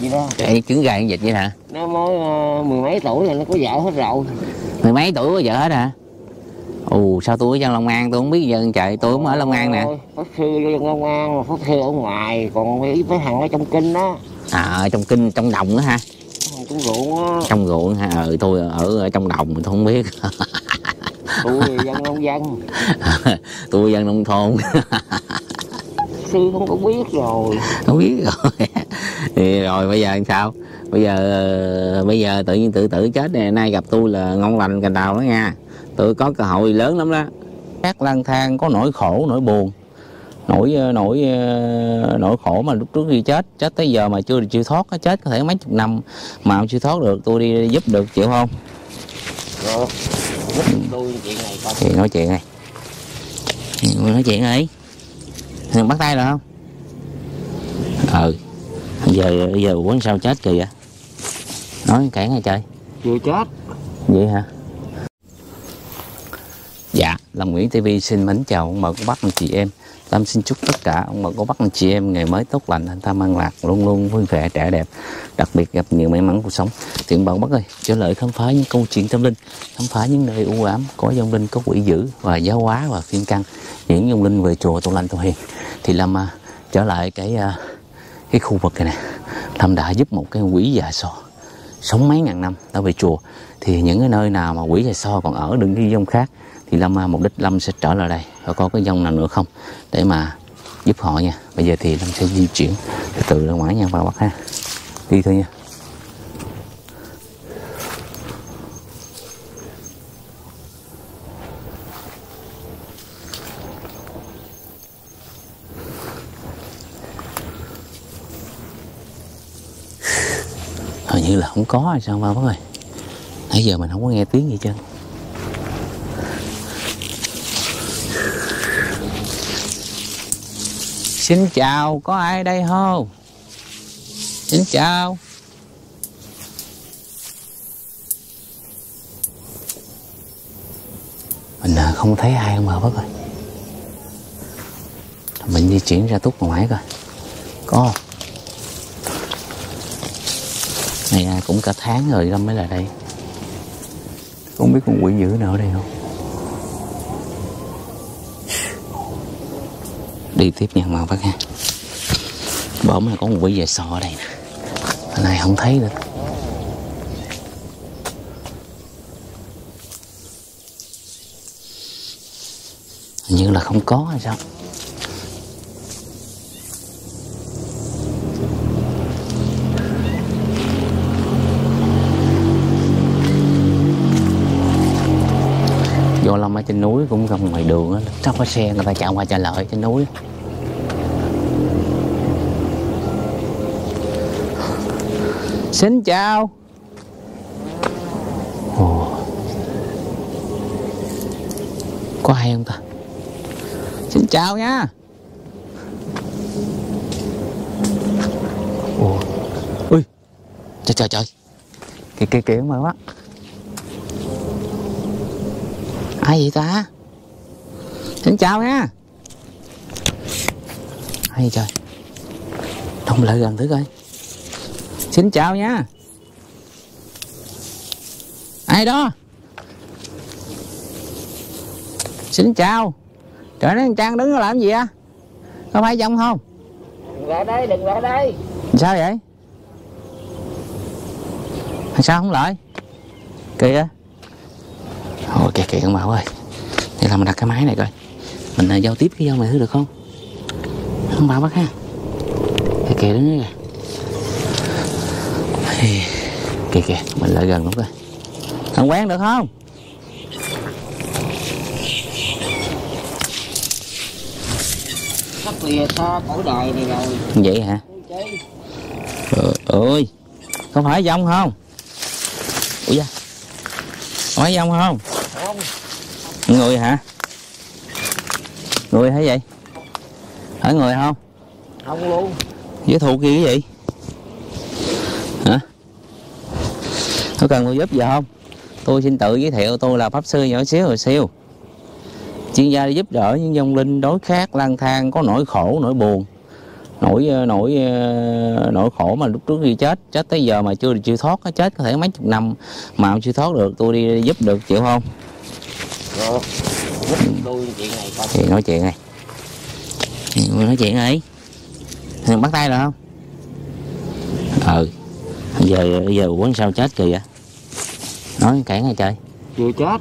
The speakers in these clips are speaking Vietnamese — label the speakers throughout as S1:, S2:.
S1: gì đó
S2: Ê, trứng gà ăn dịch vậy hả?
S1: Nó mới ờ, mười mấy tuổi rồi nó có vợ hết rồi.
S2: Mười mấy tuổi có vợ hết hả? Ồ sao tôi ở dân long an tôi không biết dân trời tôi cũng ở long an nè.
S1: Ôi, pháp sư dân long an mà pháp sư ở ngoài còn phải phải thằng ở trong kinh đó.
S2: À ở trong kinh trong đồng đó ha?
S1: Trong ruộng á.
S2: Trong ruộng ha ừ, tôi ở, ở trong đồng tôi không biết.
S1: Tôi dân nông dân.
S2: Tôi dân nông thôn
S1: sư không có biết rồi.
S2: Không biết rồi. Thì rồi bây giờ làm sao? Bây giờ ờ, bây giờ tự nhiên tự tử chết nè. Nay gặp tôi là ngon lành cành đào đó nha. Tôi có cơ hội lớn lắm đó. Các lang thang có nỗi khổ nỗi buồn. Nỗi ờ, nỗi ờ, nỗi khổ mà lúc trước khi chết chết tới giờ mà chưa được chưa thoát chết có thể mấy chục năm mà không chưa thoát được tôi đi giúp được chịu không?
S1: Rồi giúp tôi chuyện này coi.
S2: Thì nói chuyện này. Nói chuyện đi Thằng bắt tay được không? Ừ. Giờ giờ quấn sao chết kìa vậy? Nói cản ngay trời.
S1: Chưa chết.
S2: Vậy hả? Dạ Lâm Nguyễn TV xin mến chào bà cô bác anh chị em tam xin chúc tất cả ông bà cô bác anh chị em ngày mới tốt lành anh tâm an lạc luôn luôn vui vẻ trẻ đẹp đặc biệt gặp nhiều may mắn cuộc sống. Thì ông bà bác ơi trở lại khám phá những câu chuyện tâm linh khám phá những nơi u ám có dòng linh có quỷ dữ và giáo hóa và phiên căn những dòng linh về chùa tu lành tu hiền. Thì làm uh, à, trở lại cái uh, cái khu vực này nè. Lâm đã giúp một cái quỷ già sò sống mấy ngàn năm đã về chùa. Thì những cái nơi nào mà quỷ già so còn ở đừng đi dông khác thì lâm à, mục đích lâm sẽ trở lại đây. Và có cái dông nào nữa không? Để mà giúp họ nha. Bây giờ thì lâm sẽ di chuyển từ từ ra ngoài nha, vào bác ha. Đi thôi nha. Hình như là không có hay sao, ba bác ơi? Nãy giờ mình không có nghe tiếng gì trơn. Xin chào có ai đây không? Xin chào. Mình à, không thấy ai không mà bác ơi. Mình di chuyển ra túc ngoài coi. Có không? Này à, cũng cả tháng rồi Lâm mới lại đây. Không biết con quỷ dữ nào ở đây không? Đi tiếp nha mà bác ha Bỗng là có một quỷ về sò ở đây nè. Hôm này không thấy nữa. Hình như là không có hay sao? Trên núi cũng gần ngoài đường á. Sao có xe người ta chạy qua chạy lại trên núi. Xin chào. Ồ. có ai không ta? Xin chào nha. Ồ. ui. Trời trời trời. Kìa kìa kìa mà quá. Ai vậy ta? Xin chào nha. Ai vậy trời. Thông lại gần thử coi. Xin chào nha. Ai đó? Xin chào. Trời ơi trang đứng đó làm gì á có phải dông không?
S1: Đừng lại đây đừng lại đây.
S2: Sao vậy? Sao không lại? Kìa Ôi kìa kìa con Bảo ơi. Vậy là mình đặt cái máy này coi. Mình uh, giao tiếp cái dông này thử được không? Không Bảo bác ha. Kìa kìa đứng đây kìa. Kìa kìa Mình lại gần lắm coi. Không quen được không?
S1: Sắp lìa xa cõi đời này rồi.
S2: Vậy hả? Trời ơi Không phải dông không? Ủa da Không phải dông không Người hả? Người hả vậy? Hỏi người không?
S1: Không luôn.
S2: Giới thiệu kia cái gì? Hả? Có cần tôi giúp gì không? Tôi xin tự giới thiệu tôi là Pháp Sư nhỏ xíu rồi siêu Chuyên gia giúp đỡ những dòng linh đối khác lang thang có nỗi khổ nỗi buồn. Nỗi ờ, nỗi ờ, nỗi khổ mà lúc trước khi chết chết tới giờ mà chưa chưa thoát á, chết có thể mấy chục năm mà ông chưa thoát được. Tôi đi giúp được chịu không
S1: Giúp tôi chuyện này coi.
S2: thì nói chuyện này Ừ, nói chuyện đi Thì bắt tay được không ừ giờ giờ quán sao chết kìa vậy nói cản ngay trời
S1: Chưa chết.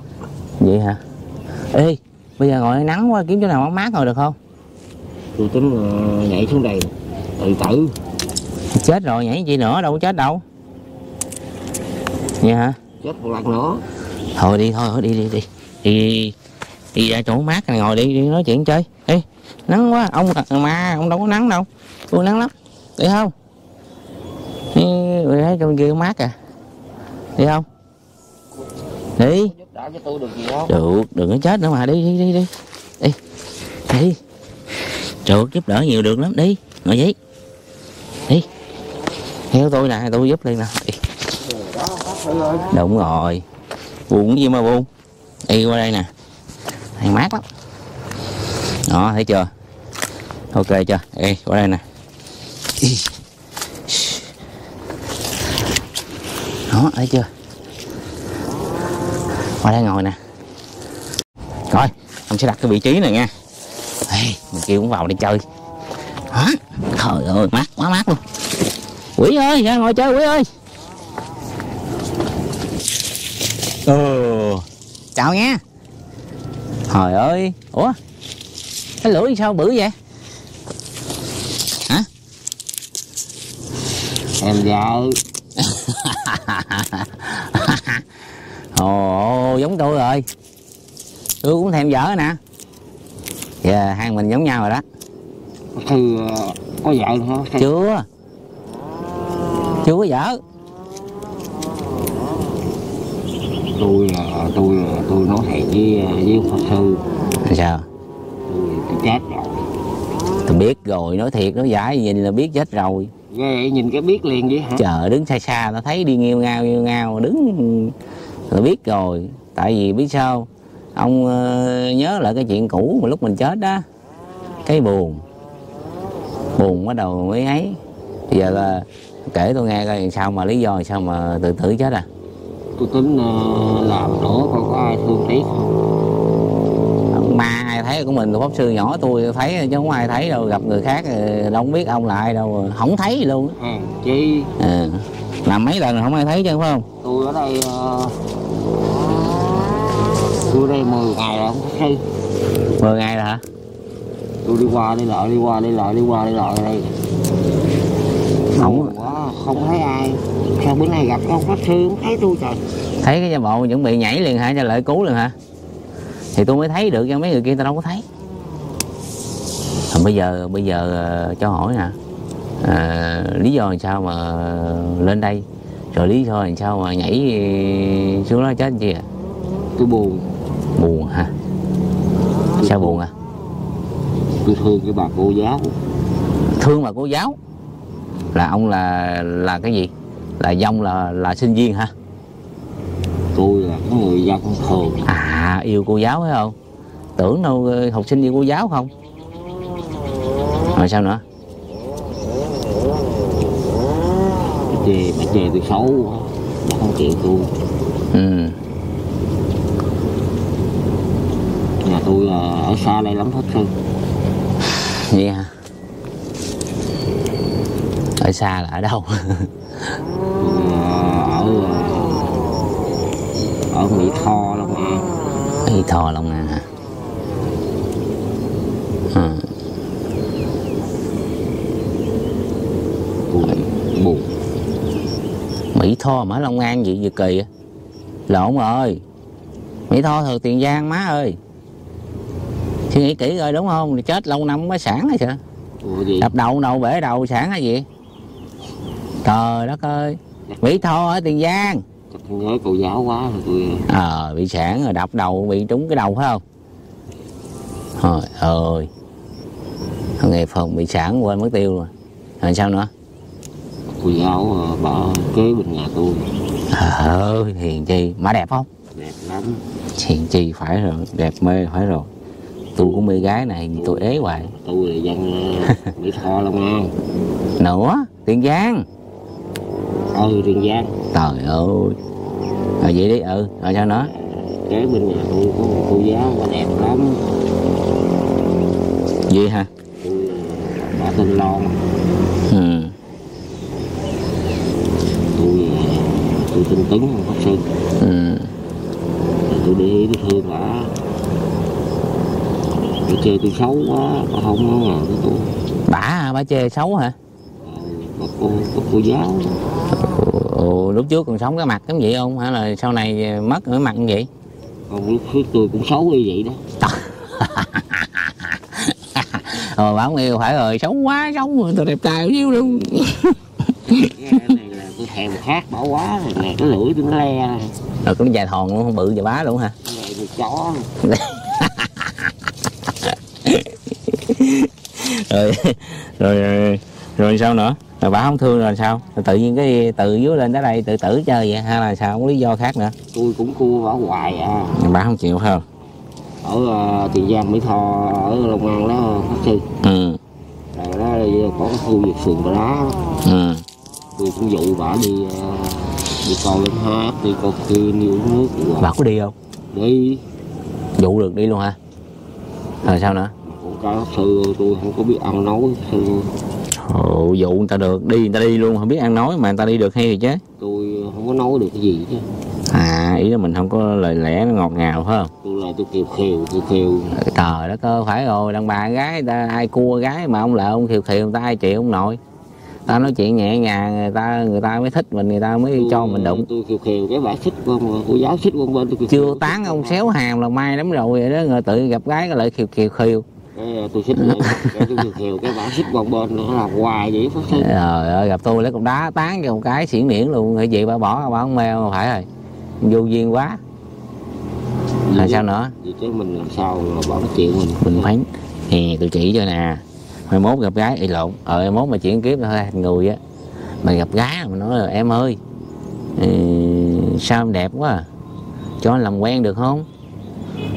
S2: vậy hả ê bây giờ ngồi nắng quá kiếm chỗ nào mát mát ngồi được không
S1: Tôi tính nhảy xuống đây. Tự tử.
S2: chết rồi nhảy gì nữa đâu có chết đâu vậy hả
S1: Chết một lần nữa.
S2: thôi đi thôi thôi đi đi đi thì đi ra chỗ mát này ngồi đi đi nói chuyện chơi. Đi nắng quá, ông à, mà, ông đâu có nắng đâu. Tôi nắng lắm. Đi không? Đi thấy trong kia mát à. Đi không? Đi.
S1: Được
S2: được đừng có chết nữa mà, đi đi đi đi. Đi. Đi được giúp đỡ nhiều được lắm. Đi, ngồi vậy đi. Theo tôi nè, tôi giúp liền nè. Đi. Đúng rồi. Buồn gì mà buồn? Y qua đây nè. Này mát lắm. Đó thấy chưa? Ok chưa? Y qua đây nè. Đó thấy chưa? Qua đây ngồi nè. Rồi ông sẽ đặt cái vị trí này nha. Ê, mình kêu cũng vào đi chơi. Hả? Trời ơi mát quá mát luôn. Quỷ ơi ra ngồi chơi quỷ ơi. Ừ chào nha. Trời ơi. Ủa? Cái lưỡi sao bự vậy? Hả?
S1: Em vợ.
S2: ồ giống tôi rồi. Tôi cũng thèm vợ nè. Dạ hai mình giống nhau rồi đó.
S1: Thư ờ, có vợ hả?
S2: Chưa. Chưa có vợ
S1: Tôi là tôi là tôi nói thiệt với với Pháp sư.
S2: sao?
S1: Tôi, chết rồi.
S2: tôi biết rồi nói thiệt nói giả nhìn là biết chết rồi.
S1: Ghê nhìn cái biết liền vậy hả?
S2: chờ đứng xa xa tao thấy đi nghiêu ngao nghiêu ngao đứng. Là biết rồi tại vì biết sao? Ông ờ, nhớ lại cái chuyện cũ mà lúc mình chết đó. Cái buồn. Buồn bắt đầu mới ấy. Bây giờ là kể tôi nghe coi sao mà lý do sao mà tự tử chết à
S1: Tôi tính ờ, làm nữa coi có ai thương tiếc không.
S2: ma ai thấy của mình pháp sư nhỏ tôi thấy chứ không ai thấy đâu. Gặp người khác ờ, đâu biết ông lại đâu không thấy luôn
S1: À, chi
S2: à, làm mấy lần rồi không ai thấy chứ phải không?
S1: Tôi ở đây ờ, tôi ở đây 10 ngày rồi không sư
S2: 10 ngày rồi hả?
S1: Tôi đi qua đi lại đi qua đi lại đi qua đi lại đây
S2: Không.
S1: Không thấy ai. Sao bữa nay gặp ông pháp sư thấy tôi trời?
S2: Thấy cái gia bộ chuẩn bị nhảy liền hả? Cho lợi cứu liền hả? Thì tôi mới thấy được cho mấy người kia tao đâu có thấy. Còn bây giờ bây giờ ờ, cho hỏi nè. À, lý do làm sao mà lên đây? Rồi lý do làm sao mà nhảy xuống đó chết chi à?
S1: Tôi buồn.
S2: Buồn hả? Sao buồn. à?
S1: Tôi thương cái bà cô giáo.
S2: Thương mà cô giáo là ông là là cái gì? Là dông là là sinh viên hả?
S1: Tôi là cái người dân thường.
S2: À yêu cô giáo phải không? Tưởng đâu ờ, học sinh yêu cô giáo không? Rồi sao nữa?
S1: Bà chê bà chê tôi xấu quá bà không chịu tôi.
S2: Ừ.
S1: Nhà tôi là ở xa đây lắm pháp sư
S2: vậy hả ở xa là ở đâu?
S1: Ờ, ở ờ, ở mỹ tho long an
S2: y thò long an hả ừ.
S1: buồn buồn.
S2: Mỹ tho mà long an gì gì kỳ lộn rồi mỹ tho thừa tiền giang má ơi. Suy nghĩ kỹ rồi đúng không? Chết lâu năm mới sản hay sao? Đập đầu đầu bể đầu sản hay gì trời đất ơi. Mỹ tho ở tiền giang?
S1: Tôi nhớ cô giáo quá rồi tôi
S2: ờ bị sản rồi đập đầu bị trúng cái đầu phải không? Trời ơi. Nghề phòng bị sản quên mất tiêu rồi. Rồi sao nữa?
S1: Cô giáo ờ, bà kế bên nhà tôi.
S2: Ơi hiền chi. Mà đẹp không?
S1: Đẹp lắm.
S2: Hiền chi phải rồi đẹp mê phải rồi. Tôi cũng mê gái này tôi ế hoài.
S1: Tôi là dân ờ, mỹ tho long an.
S2: Nữa tiền giang
S1: ừ tiền giang.
S2: Trời ơi. Rồi vậy đi ừ rồi sao nữa?
S1: Kế bên nhà tôi có một cô giáo bà đẹp lắm.
S2: Gì hả?
S1: Tôi bà tên lon
S2: ừ.
S1: Tôi tôi tin tấn không có sư
S2: ừ.
S1: Tôi đi tôi thương bà tôi chơi tôi xấu quá bà không có ngờ tôi.
S2: Bả hả? Bả chê xấu hả?
S1: Bà cô bà cô giáo
S2: Lúc trước còn sống cái mặt giống vậy không? Hay là sau này mất cái mặt như vậy?
S1: Còn lúc trước tôi cũng xấu như vậy đó.
S2: Rồi bảo yêu phải rồi xấu quá xấu rồi tôi đẹp trai xíu luôn.
S1: Này tôi thèm khát bỏ quá rồi nè cái lưỡi tôi nó le này
S2: rồi cũng dài thòn luôn không bự và bá luôn hả?
S1: Này tôi chó.
S2: Rồi, rồi rồi rồi sao nữa? Rồi bà không thương rồi sao? Rồi tự nhiên cái tự dưới lên tới đây tự tử chơi vậy? Hay là sao? Không có lý do khác nữa.
S1: Tôi cũng cua bà hoài à.
S2: Bà không chịu phải không?
S1: Ở uh, tiền giang mỹ tho ở long an đó phát sư
S2: ừ.
S1: Rồi đó có cái khu vực sườn bà đá
S2: ừ.
S1: Tôi cũng dụ bà đi uh, đi coi lên hát đi coi phim đi uống nước
S2: bà. Có đi không?
S1: Đi.
S2: Dụ được đi luôn hả? Rồi sao nữa?
S1: Cái pháp sư tôi không có biết ăn nói sư
S2: Ồ, dụ người ta được đi người ta đi luôn không biết ăn nói mà người ta đi được hay gì chứ?
S1: Tôi không có nói được cái gì chứ.
S2: À ý là mình không có lời lẽ ngọt ngào phải không?
S1: Tôi là tôi kêu khều tôi kêu
S2: trời đất ơi phải rồi đàn bà gái người ta ai cua gái mà ông lại ông khiều khiều người ta ai chịu ông nội? Ta nói chuyện nhẹ nhàng người ta người ta mới thích mình người ta mới
S1: tôi,
S2: cho mình đụng.
S1: tôi kêu khều cái bà xích con cô giáo xích con bên tôi kêu
S2: chưa
S1: khều.
S2: tán ông xéo hàm là may lắm rồi vậy đó người tự gặp gái cái lại khiều khiều khiều
S1: cái uh, tôi xích lên cái tôi cái bà xích con bên nó là hoài vậy phát sư
S2: trời ơi gặp tôi lấy cục đá tán cho một cái xỉn điển luôn. Người chị bà bỏ bà không meo mà phải rồi. Vô duyên quá. Là sao nữa?
S1: vậy chứ mình làm sao mà bảo nó chịu mình.
S2: Mình phải hè tôi chỉ cho nè. Mai mốt gặp gái y lộn. Ờ mai mốt mà chuyển kiếp là thành người á. Mà gặp gái mà nói là em ơi ừ, sao em đẹp quá à? cho anh làm quen được không?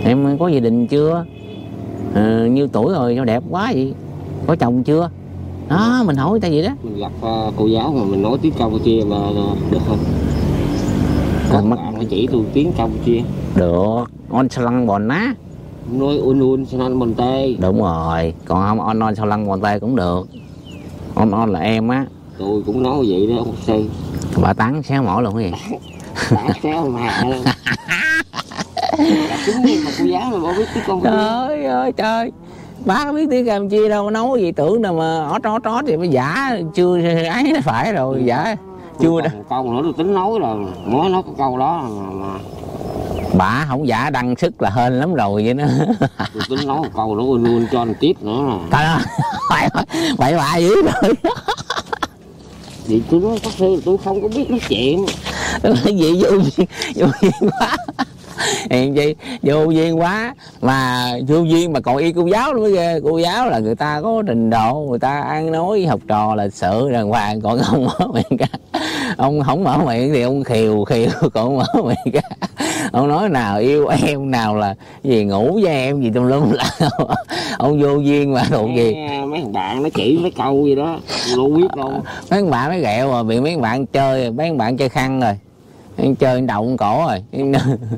S2: Em có gia đình chưa ừ, nhiêu tuổi rồi sao đẹp quá vậy? Có chồng chưa? Đó mình hỏi người ta vậy đó.
S1: Mình gặp uh, cô giáo mà mình nói tiếng campuchia mà uh, được không? Có
S2: À, mắt-
S1: bạn chỉ tôi tiếng campuchia.
S2: Được on sa lăng bòn ná
S1: nói un un san mình tê?
S2: Đúng rồi còn không on on sa lăng bòn tay cũng được. On on là em á.
S1: Tôi cũng nói vậy đó ông sư
S2: bà tán xéo mỏ luôn cái gì?
S1: Đã xéo mà
S2: trời ơi trời. Bác có biết tiếng campuchia đâu nói gì tưởng đâu mà ó trót trót thì mới giả chưa ấy nó phải rồi giả. Chưa
S1: Còn câu nữa tôi tính nói rồi mới nói cái câu đó mà,
S2: bà không giả đăng sức là hên lắm rồi vậy đó.
S1: Tôi tính nói một câu nữa un cho anh tiếp nữa
S2: ơi bậy bậy bạ dữ rồi.
S1: Vậy tôi nói sư là tôi không có biết nói chuyện.
S2: Cái gì vô duyên vô duyên quá hèn chi vô duyên quá. Mà vô duyên mà còn y cô giáo nữa ghê cô giáo là người ta có trình độ người ta ăn nói học trò lịch sự đàng hoàng. Còn ông mở miệng ra ông không mở miệng thì ông khiều khiều còn mở miệng ra ông nói nào yêu em nào là gì ngủ với em gì tùm lum là ông vô duyên mà thuộc gì.
S1: Mấy- mấy thằng bạn nó chỉ mấy câu gì đó. Đâu biết đâu
S2: mấy thằng bạn mới ghẹo rồi bị mấy thằng bạn chơi mấy thằng bạn chơi khăn rồi chơi đầu cổ rồi.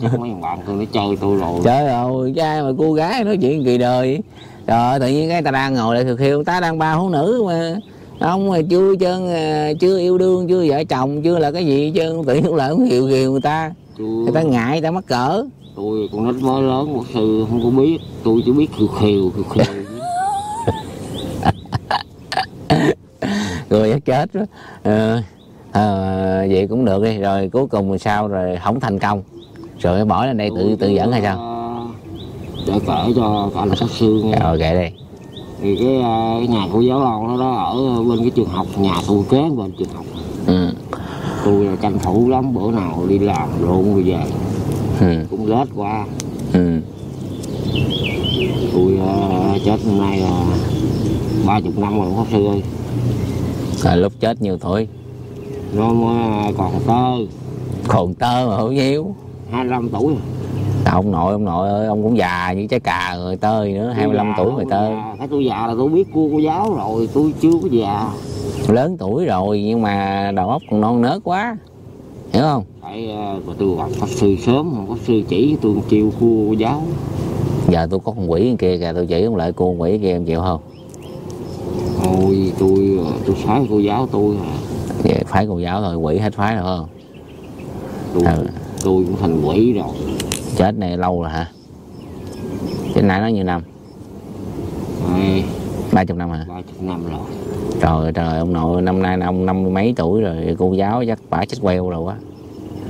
S1: Chắc mấy bạn tôi nó chơi tôi rồi.
S2: Trời ơi trai mà cô gái nói chuyện kỳ đời. Trời ơi, tự nhiên cái ta đang ngồi lại thực khiêu ta đang ba phụ nữ mà. Ông mà chưa chân chưa yêu đương chưa vợ chồng chưa là cái gì trơn tự nhiên lại cũng khiêu khiêu người ta.
S1: Tôi,
S2: người ta ngại người ta mắc cỡ.
S1: Tôi con nít mới lớn một sư không có biết. Tôi chỉ biết khiều khiều khiều khiều
S2: rồi chắc chết đó. Ờ, vậy cũng được đi. Rồi cuối cùng thì sao? Rồi không thành công. Rồi bỏ lên đây tự tự dẫn hay sao?
S1: để kể cho cả là sát sư nghe
S2: rồi kệ đi.
S1: Thì cái, ờ, cái nhà cô giáo lon đó, đó ở bên cái trường học nhà tôi kế bên trường học.
S2: Ừ.
S1: tôi tranh thủ lắm bữa nào đi làm luôn bây giờ
S2: Ừ.
S1: cũng lết qua.
S2: Ừ.
S1: tôi ờ, chết hôm nay là ba chục năm rồi pháp sư ơi.
S2: Rồi lúc chết nhiều tuổi
S1: nó mới còn tơ.
S2: Khồn tơ mà bao nhiêu
S1: 25 tuổi
S2: ông nội ông nội ơi ông cũng già như trái cà rồi tơi nữa 25 tuổi người tơi
S1: Cái tôi già là tôi biết cua cô giáo rồi tôi chưa có già.
S2: Lớn tuổi rồi nhưng mà đầu óc còn non nớt quá. Hiểu không?
S1: Phải uh, tôi gặp pháp sư sớm không có sư chỉ tôi chiêu cua cô giáo.
S2: Giờ tôi có con quỷ kia kìa tôi chỉ ông lại cô quỷ kia em chịu không?
S1: Ôi tôi tôi phái cô giáo tôi à
S2: phái cô giáo rồi quỷ hết phái rồi không?
S1: Tôi,
S2: Ừ.
S1: tôi cũng thành quỷ rồi.
S2: Chết này lâu rồi hả? Chết nãy nó nhiêu năm? Ba chục năm hả?
S1: Ba chục năm rồi.
S2: Trời trời ông nội năm nay ông năm mươi mấy tuổi rồi cô giáo chắc bả chết queo rồi quá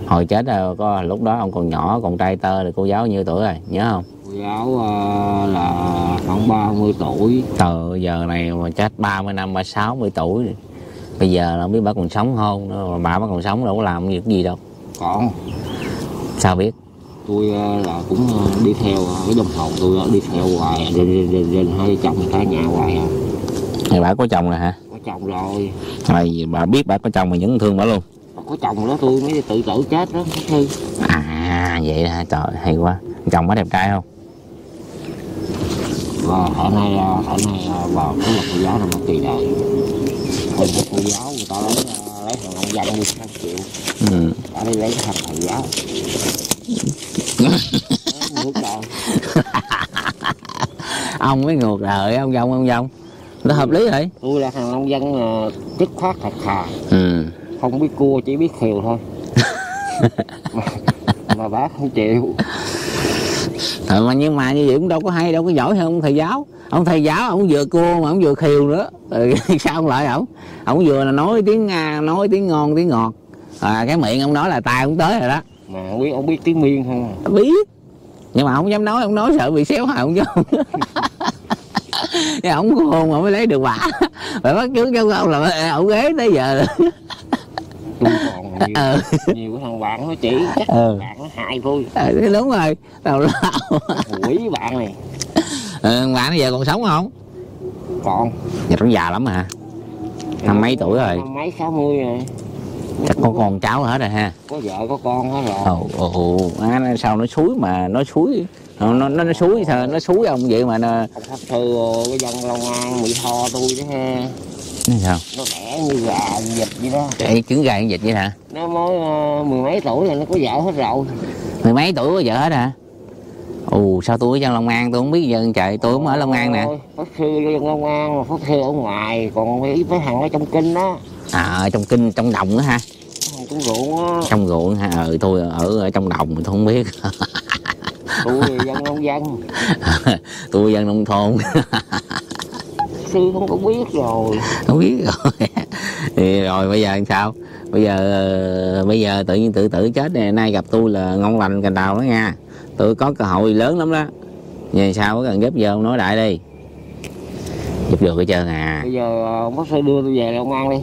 S2: hồi chết rồi, có lúc đó ông còn nhỏ còn trai tơ rồi cô giáo nhiêu tuổi rồi nhớ không?
S1: Cô giáo ờ, là khoảng 30 tuổi.
S2: Ơi, giờ này mà chết 30 năm ba sáu mươi tuổi rồi. Bây giờ là không biết bà còn sống không nữa bà bà còn sống đâu có làm việc gì đâu.
S1: Còn?
S2: Sao biết?
S1: Tôi ờ, là cũng ờ, đi theo ờ, cái đồng hồ tôi ờ, đi theo hoài rình rình hai chồng cả nhà hoài à.
S2: thì bà có chồng rồi hả?
S1: Có chồng rồi.
S2: Rồi bà biết bà có chồng mà vẫn thương bà luôn?
S1: Có chồng đó tôi mới tự tử chết đó sư
S2: à vậy hả? Trời hay quá. Chồng bà đẹp trai không?
S1: Và khả nay ờ, khả nay ờ, cái là cô giáo là một kỳ đời một cô giáo người ta lấy lấy thằng dân đi năm triệu
S2: ừ.
S1: đã đi lấy thằng thầy giáo
S2: ông mới ngược đời ông dông ông dông nó hợp lý rồi
S1: tôi là thằng nông dân ờ, dứt khoát thật thà.
S2: Ừ.
S1: Không biết cua chỉ biết khều thôi. Mà, mà bác không chịu
S2: Thật mà nhưng mà như vậy cũng đâu có hay đâu có giỏi hơn ông thầy giáo. Ông thầy giáo ông vừa cua mà ông vừa khiều nữa. Ừ, sao ông lại ổng? Ông vừa là nói tiếng nga nói tiếng ngon tiếng ngọt. À, cái miệng ông nói là tài ông tới rồi đó.
S1: Mà không biết ông biết tiếng miên không à?
S2: biết. Nhưng mà không dám nói ông nói sợ bị xéo họng chứ. Nhưng ông có hôn mà mới lấy được bà bà bắt chước cho ông là ổng ghế tới giờ
S1: tôi còn nhiều,
S2: ờ
S1: nhiều thằng bạn nó chỉ chắc
S2: Ừ.
S1: bạn nó hại
S2: ờ, thế đúng rồi. Tào lao
S1: quỷ bạn này.
S2: Ừ, bạn bây giờ còn sống không?
S1: Còn.
S2: Giờ cũng già lắm hả? Năm mấy tuổi rồi?
S1: năm mấy sáu mươi rồi.
S2: Chắc có con cháu hết rồi ha.
S1: Có vợ có con hết rồi.
S2: Ồ ồ ồ. À, nó- sao nó suối mà nó suối nó nó nó suối sao? Nó suối ông vậy mà nó
S1: ông pháp sư cái dân long an mỹ tho tôi đó ha
S2: nó sao?
S1: Nó đẻ như gà như vịt vậy đó.
S2: Ê, trứng gà vịt vậy hả?
S1: Nó mới ờ, mười mấy tuổi rồi nó có vợ hết rồi.
S2: Mười mấy tuổi có vợ hết hả? Ồ sao tôi ở dân long an tôi không biết dân trời tôi cũng ở long an nè.
S1: Pháp sư dân long an mà pháp sư ở ngoài còn mấy mấy thằng ở trong kinh đó.
S2: À ở trong kinh trong đồng nữa ha?
S1: Trong ruộng á.
S2: Trong ruộng ha? Ừ tôi ở, ở trong đồng tôi không biết
S1: tôi dân nông dân.
S2: Tôi dân nông thôn.
S1: Sư không có biết rồi.
S2: Không biết rồi. Thì rồi bây giờ làm sao? Bây giờ ờ, bây giờ tự nhiên tự tử chết này nay gặp tôi là ngon lành cành đào đó nha. Tôi có cơ hội lớn lắm đó. Về sao có cần giúp giờ ông nói đại đi. Giúp được hết trơn à.
S1: Bây giờ ờ, ông pháp sư đưa tôi về long an đi.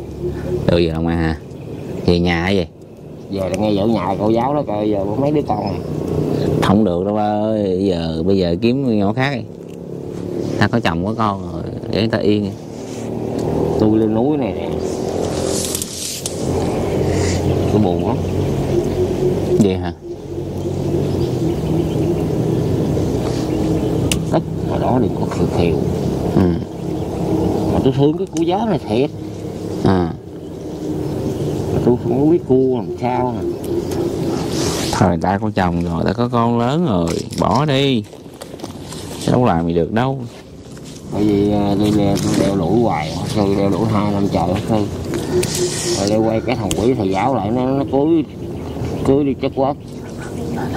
S2: Được giờ ông à về nhà hay gì?
S1: Về là nghe vợ nhà cô giáo đó coi giờ có mấy đứa con. này
S2: không được đâu ba ơi. Bây giờ bây giờ kiếm nhỏ khác đi. Ta có chồng có con rồi để người ta yên
S1: tôi lên núi này nè. Tôi buồn lắm.
S2: Vậy hả?
S1: Tất hồi đó đừng có khều khều
S2: ừ.
S1: Mà tôi thương cái cô giáo này thiệt.
S2: À.
S1: Mà tôi không có biết cua làm sao nè
S2: thời ta có chồng rồi ta có con lớn rồi. Bỏ đi. Đâu làm gì được đâu.
S1: Bởi vì đi đeo, tôi đeo lũi hoài. Sư đeo lũi hai năm trời sư rồi đeo quay cái thằng quỷ thầy giáo lại nó nó cưới cưới đi chất quất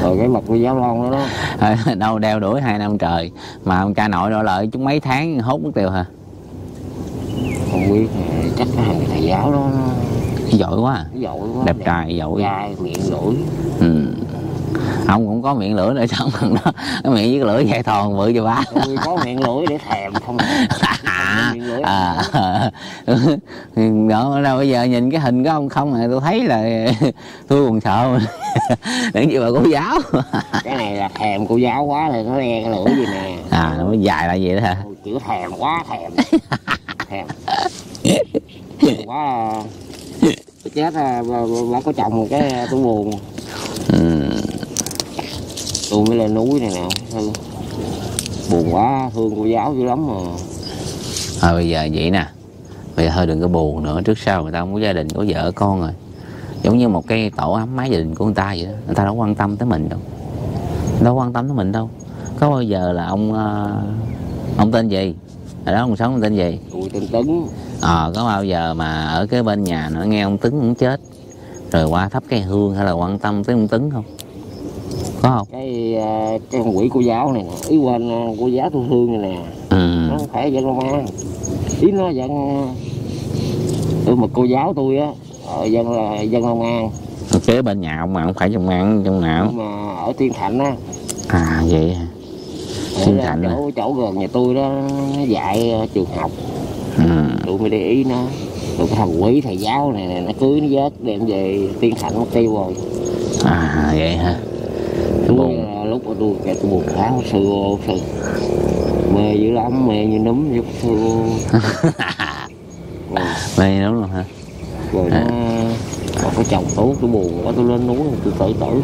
S1: rồi cái mặt cô giáo lon đó đó.
S2: Ờ, đâu đeo đuổi hai năm trời. Mà ông cha nội đòi lợi chúng mấy tháng hốt mất tiêu hả?
S1: Không biết ờ, chắc cái thằng thầy giáo đó nó
S2: giỏi quá à.
S1: giỏi quá.
S2: Đẹp trai giỏi.
S1: Trai miệng lưỡi
S2: ừ. Ông cũng có miệng lưỡi để sống thằng đó cái miệng với cái lưỡi dài thòn bự cho ba.
S1: Tôi có miệng lưỡi để thèm không
S2: à,
S1: lưỡi.
S2: à, đó đâu bây giờ nhìn cái hình của ông không mà tôi thấy là tôi còn sợ. Đừng gì bà cô giáo.
S1: Cái này là thèm cô giáo quá rồi nó le cái lưỡi gì nè.
S2: À nó dài là vậy đó hả?
S1: Kiểu thèm quá thèm. Thèm. Thèm quá. À. chết à, bà, bà, bà có chồng một cái tôi buồn.
S2: Ừ.
S1: tôi mới lên núi này nè buồn quá thương cô giáo dữ lắm mà.
S2: Thôi bây giờ vậy nè. Bây giờ thôi đừng có buồn nữa trước sau người ta không có gia đình có vợ con rồi. Giống như một cái tổ ấm máy gia đình của người ta vậy đó. Người ta đâu quan tâm tới mình đâu. Đâu quan tâm tới mình đâu. Có bao giờ là ông ờ, ông tên gì? Ở đó ông sống ông tên gì?
S1: Tôi tên tấn.
S2: Ờ có bao giờ mà ở cái bên nhà nó nghe ông tấn cũng chết rồi qua thắp cây hương hay là quan tâm tới ông tấn không có không?
S1: Cái à, cái quỷ cô giáo này ý quên à, cô giáo tôi thương này nè.
S2: Ừ.
S1: Nó phải dân long an. Ý nó dân tôi mà cô giáo tôi á ở dân là dân long an.
S2: Kế bên nhà ông mà không phải trong ăn trong nào?
S1: Mà ở tiên thạnh á.
S2: À vậy hả?
S1: Là
S2: Thạnh à?
S1: chỗ chỗ gần nhà tôi đó nó dạy à, trường học.
S2: Ừ.
S1: tôi mới để ý nó. Rồi cái thằng quỷ thầy giáo này, này nó cưới nó vớt đem về tiên thạnh nó tiêu rồi.
S2: À vậy hả?
S1: à, lúc mà tôi kẹt tôi buồn khá sư ô sư mê dữ lắm mê như nấm giúp sư ô
S2: Mê đúng rồi hả?
S1: Rồi nó có cái chồng tốt tôi buồn quá tôi lên núi tôi tự tử.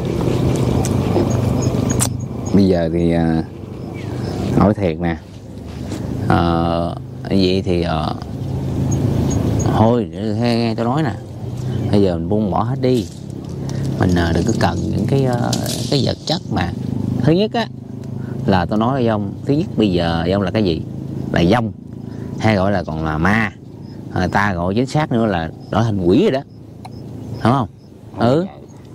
S2: Bây giờ thì à, hỏi thiệt nè. Ờ vậy thì ờ, thôi để nghe, nghe tôi nói nè. Bây giờ mình buông bỏ hết đi. Mình à, đừng có cần những cái ờ, cái vật chất mà thứ nhất á là tôi nói với ông thứ nhất bây giờ ông là cái gì? Là dông. Hay gọi là còn là ma. Người ta gọi chính xác nữa là đổi thành quỷ rồi đó. Đúng không? Ừ.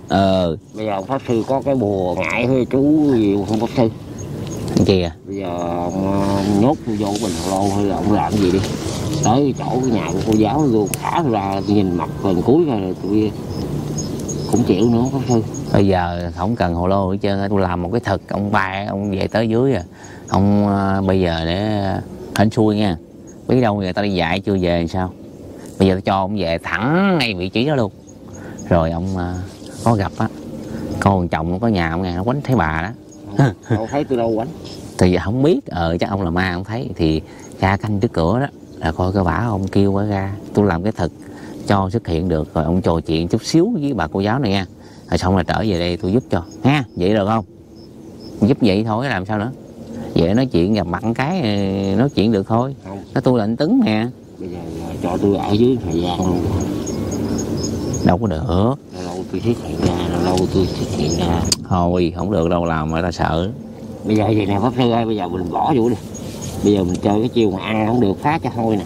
S2: ờ.
S1: Bây giờ ông pháp sư có cái bùa ngại hơi chú gì không pháp sư?
S2: Cái kia
S1: bây giờ ông ờ, nhốt tôi vô bình lô hay là ông làm gì đi. Tới chỗ cái nhà của cô giáo thả tôi ra nhìn mặt lần cuối rồi tôi cũng chịu nữa pháp sư
S2: bây giờ không cần hồ lô hết trơn tôi làm một cái thực ông ba ông về tới dưới à. Ông ờ, bây giờ để hên xui nha. Biết đâu người ta đi dạy chưa về làm sao? Bây giờ tôi cho ông về thẳng ngay vị trí đó luôn. Rồi ông ờ, có gặp á. Con chồng nó có nhà ông nghe nó quánh thấy bà đó.
S1: Đâu thấy tôi đâu quánh?
S2: Thì giờ không biết ờ chắc ông là ma ông thấy. Thì ra canh trước cửa đó là coi cái bả ông kêu bà ra. Tôi làm cái thực cho xuất hiện được rồi ông trò chuyện chút xíu với bà cô giáo này nha rồi xong là trở về đây tôi giúp cho. Ha vậy được không? Giúp vậy thôi làm sao nữa? Vậy nói chuyện gặp mặt cái ờ, nói chuyện được thôi.
S1: Không.
S2: Nó tôi là anh tấn nè
S1: bây giờ là cho tôi ở dưới thời gian luôn.
S2: Đâu có được.
S1: Lâu lâu tôi xuất hiện ra lâu lâu tôi xuất hiện ra.
S2: Thôi không được đâu làm mà ta sợ.
S1: Bây giờ vậy nè pháp sư ơi bây giờ mình bỏ vô đi. Bây giờ mình chơi cái chiêu mà ăn không được phá cho thôi nè.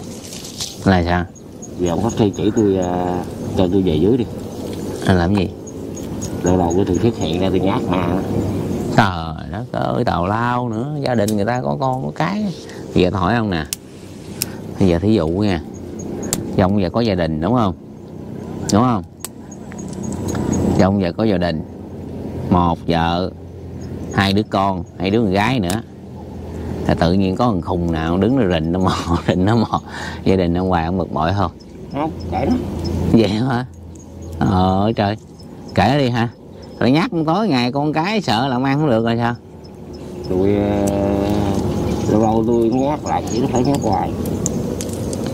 S2: Là sao?
S1: Giờ ông pháp sư chỉ tôi à, cho tôi về dưới đi.
S2: Anh làm gì
S1: lâu lâu tôi thường xuất hiện ra tôi nhát nó.
S2: trời đất ơi tào lao nữa. Gia đình người ta có con có cái. Bây giờ tôi hỏi ông nè. Bây giờ thí dụ nha. Giờ ông giờ có gia đình đúng không? Đúng không? Giờ ông giờ có gia đình. Một vợ hai đứa con hai đứa con gái nữa. Thì tự nhiên có thằng khùng nào đứng ra rình nó mò rình nó mò. Gia đình ông hoài ông bực bội không?
S1: Không kệ nó.
S2: Vậy hả? Ờ trời kể đi ha rồi nhắc tối ngày con cái sợ làm ăn không được rồi sao?
S1: Tôi à, lâu lâu tôi nhát lại chỉ phải nhát hoài.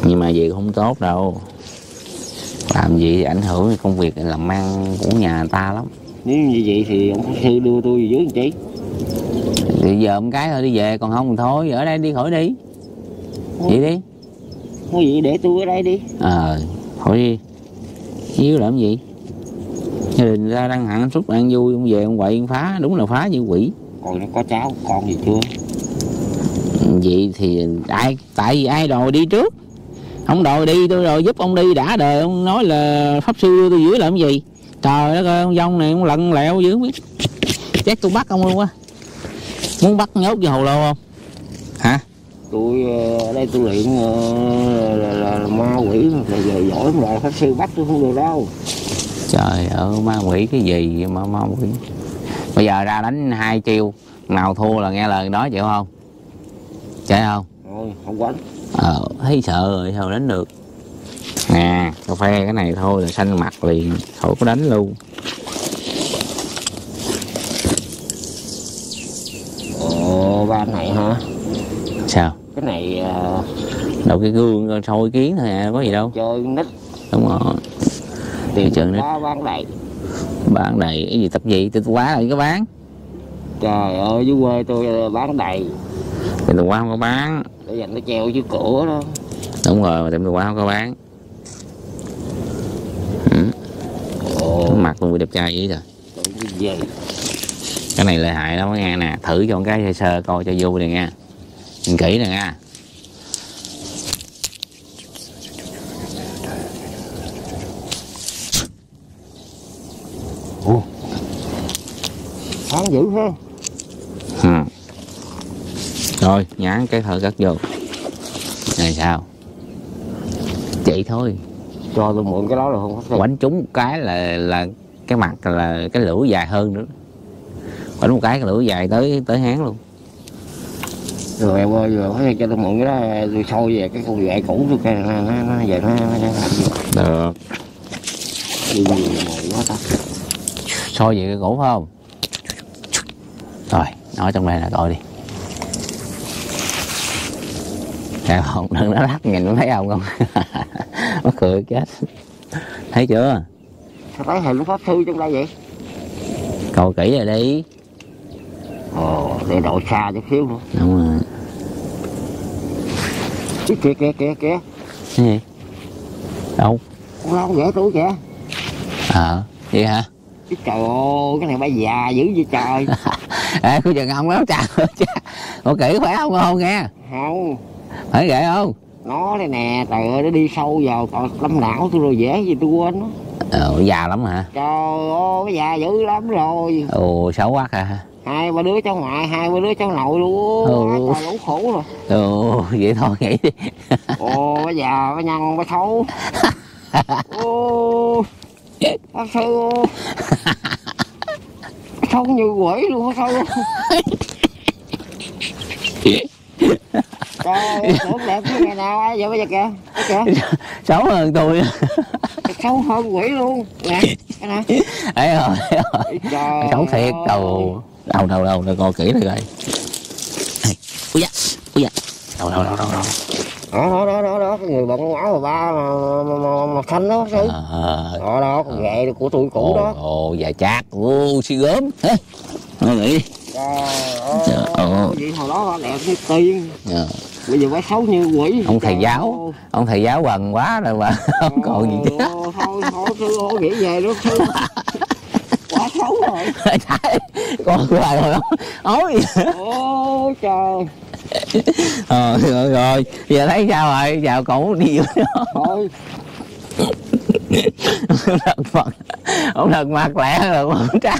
S2: Nhưng mà vậy cũng không tốt đâu. Làm gì ảnh hưởng công việc làm ăn của nhà người ta lắm.
S1: Nếu như vậy thì ông pháp sư đưa tôi về dưới chi?
S2: Thì giờ ông cái thôi đi về còn không thì thôi ở đây đi khỏi đi. Vậy đi.
S1: Có gì để tôi ở đây đi.
S2: Ờ thôi đi. Yếu làm gì gia đình ra đang hạnh phúc ăn vui ông về ông quậy ông phá đúng là phá như quỷ.
S1: Còn nó có cháu con gì chưa?
S2: Vậy thì ai tại vì ai đòi đi trước? Ông đòi đi tôi rồi giúp ông đi đã đời ông nói là pháp sư đưa tôi dưới làm gì? Trời đất ơi ông dông này ông lận lẹo dữ. Biết chắc tôi bắt ông luôn á. Muốn bắt nhốt vô hồ lô không? Hả?
S1: Tôi ờ, ở đây tôi luyện ờ, là, là, là ma quỷ là giỏi mà pháp sư bắt tôi không được đâu
S2: trời ơi ma quỷ cái gì mà ma quỷ? Bây giờ ra đánh hai chiêu nào thua là nghe lời đó chịu không? Chạy không?
S1: Thôi không quánh
S2: ờ thấy sợ rồi sao đánh được? Nè cà phê cái này thôi là xanh mặt liền khỏi có đánh luôn.
S1: Ồ ba này hả?
S2: Sao?
S1: Cái này ờ,
S2: đâu cái gương coi soi kiến thôi à có gì đâu.
S1: chơi nít.
S2: Đúng rồi
S1: tiền
S2: nít.
S1: quá bán đầy.
S2: Bán này cái gì tập gì? Tôi quá lại cái bán.
S1: Trời ơi dưới quê tôi bán đầy.
S2: Tiệm tạp hóa không có bán.
S1: Để dành nó treo dưới cửa đó.
S2: Đúng rồi, mà tiệm tạp hóa không có bán. Ừ.
S1: ồ.
S2: Mặt tôi đẹp trai trời.
S1: Tưởng cái
S2: Cái này lợi hại lắm nghe nè. Thử cho một cái sơ sơ coi cho vui nè nha Nhìn kỹ nè nha
S1: sáng dữ ha.
S2: Ừ. Rồi nhãn cái thợ cắt vô. Này sao? Vậy thôi.
S1: Cho tôi mượn cái đó là không có
S2: Quánh trúng một cái là là cái mặt là cái lưỡi dài hơn nữa. Quánh một cái cái lưỡi dài tới tới háng luôn.
S1: Rồi em ơi rồi phải cho tôi mượn cái đó tôi sôi về cái con vệ cũ tôi cái nó nó nó về nó nó nó làm gì
S2: Được.
S1: Đi gì quá ta.
S2: Soi về cái cổ phải không trong đây là coi đi. Dạ không, đừng nó lắc nhìn nó thấy không không? Mắc cười chết. Thấy chưa?
S1: Sao thấy hình pháp sư trong đây vậy?
S2: Coi kỹ rồi đi.
S1: Ồ để độ xa chút xíu nữa.
S2: Đúng rồi.
S1: Chứ kìa kìa kìa kìa
S2: Cái gì? Đâu?
S1: Con long dễ tuổi kìa
S2: Ờ Vậy hả?
S1: Chứ trời ơi cái này bà già dữ vậy trời
S2: Ê cô chừng ông đó chào cha Coi kỹ khỏe không không nghe?
S1: Không.
S2: Phải ghệ không?
S1: Nó đây nè trời ơi nó đi sâu vào còn lâm não tôi rồi dễ gì tôi quên nó.
S2: Ờ già lắm hả?
S1: Trời ơi cái già dữ lắm rồi.
S2: Ồ xấu quá à
S1: hai ba đứa cháu ngoại hai ba đứa cháu nội luôn.
S2: Ừ.
S1: lũ khổ rồi.
S2: Ồ vậy thôi. Nghĩ đi
S1: ồ cái già cái nhăn cái xấu ô bác sư ô xấu như quỷ luôn bác sư trời tưởng đẹp cái ngày nào ai vậy bây giờ kìa?
S2: Xấu hơn tôi.
S1: Xấu hơn quỷ luôn. Nè cái
S2: Ê rồi, rồi.
S1: Trời
S2: Xấu thiệt đầu đâu. Đâu, đâu coi kỹ rồi coi. Ui da, ui da. Đâu đâu đâu đâu đâu
S1: đó đó đó đó đó. Cái người bận áo mà ba mà, mà, mà, mà xanh đó sư
S2: Ờ
S1: đó đó con ghệ của tôi cũ
S2: Ồ,
S1: đó.
S2: ồ, già chát, ô, xì gớm. Hê, Thôi nghĩ
S1: ơi
S2: ơi.
S1: vậy hồi đó đẹp như tiên.
S2: Ờ,
S1: bây giờ phải xấu như quỷ.
S2: Ông thầy
S1: Trời
S2: giáo. Ông thầy giáo quần quá rồi mà. Không còn gì
S1: ơi, thôi thôi sư ơi nghĩ về đó sư quá xấu rồi.
S2: Con hoài rồi. Ôi.
S1: Ôi trời
S2: Ờ, rồi rồi. Giờ thấy sao rồi, chào cậu đi vô
S1: thôi.
S2: Ông thật mặt Ông thật mặt lẹ rồi ông trắng.